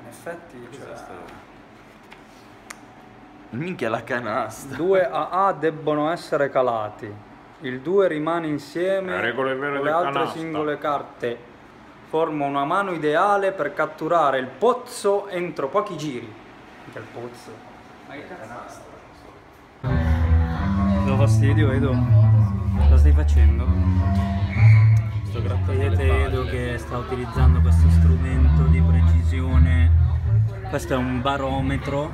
in effetti cioè... Minchia la canasta. 2 AA debbono essere calati. Il 2 rimane insieme regole vere con le altre canasta. singole carte. Forma una mano ideale per catturare il pozzo entro pochi giri. Che il pozzo? Ma che canasta? Do fastidio, vedo. Cosa stai facendo? Sto Vedete Edo che sta utilizzando questo strumento di precisione. Questo è un barometro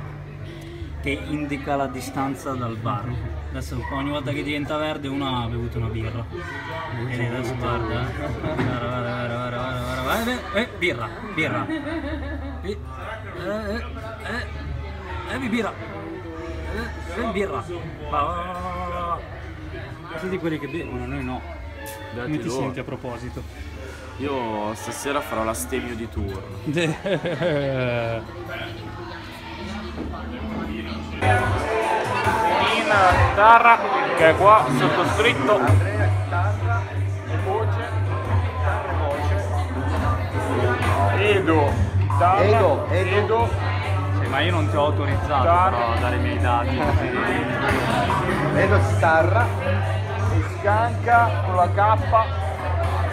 che indica la distanza dal bar. Adesso ogni volta che diventa verde uno ha bevuto una birra. E adesso guarda. eh. Guarda, guarda, guarda, guarda, guarda, guarda. Eh, eh, birra, birra. Bi- eh, eh, eh, eh, birra. Eh, birra. Siete quelli che bevono, noi no. Beati Come ti loro. senti a proposito? Io stasera farò la stemio di turno. in chitarra che è qua sottoscritto e voce Edo chitarra Edo, Edo. Edo Sì, ma io non ti ho autorizzato però a dare i miei dati. così. Vedo chitarra. e scanca con la K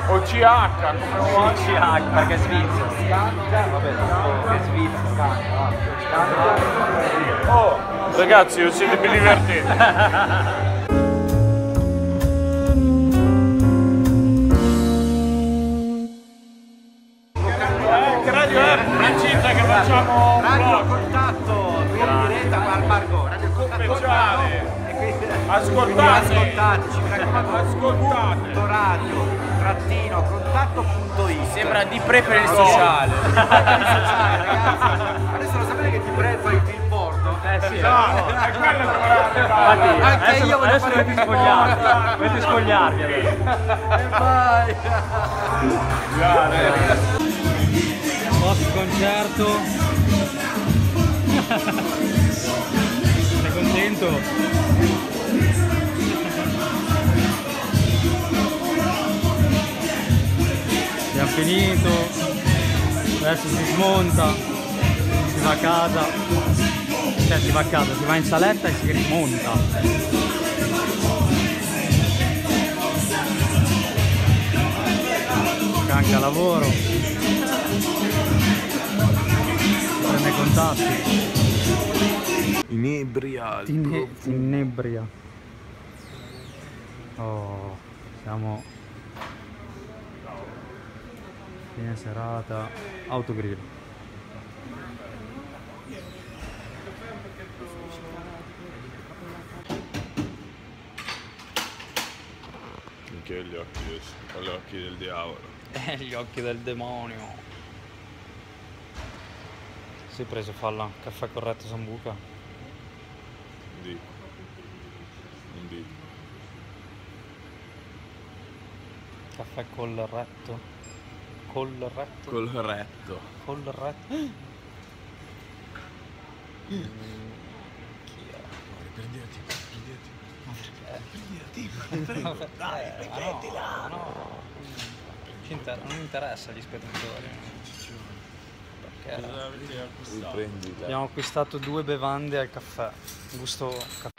o CH come vuoi CH perché è svizzero. Scanca, vabbè, Che è svizzero. scanca. Scanca. oh ragazzi non siete più divertenti Eh, che facciamo un Radio contatto, qui in diretta al Marco, radio contatto. Ascoltate. Ascoltateci, mi raccomando. Ascoltate. Radio, trattino, contatto.it. Sembra di pre per il sociale. Adesso lo sapete che ti prendo il il porno? Eh sì, No, è quello che volevate. Anche adesso, io voglio fare il spogliarvi. Dovete spogliarvi adesso. E vai! Post concerto. Sei contento? Finito. Adesso si smonta. Si va a casa. Cioè si va a casa, si va in saletta e si rimonta. Canca lavoro. Prende contatti. Inebria. Ti inne- ti innebria. Oh, siamo fine serata autogrill. Che gli occhi, gli occhi del diavolo. Eh, gli occhi del demonio. Si è preso falla, caffè corretto Sambuca. Di. Non di. Caffè col retto. Col retto. Col retto. Col retto. Prenditi, prenditi. Dai, riprendila! No, Ci inter- non interessa agli spettatori. Perché Prendila. abbiamo acquistato due bevande al caffè. Gusto caffè.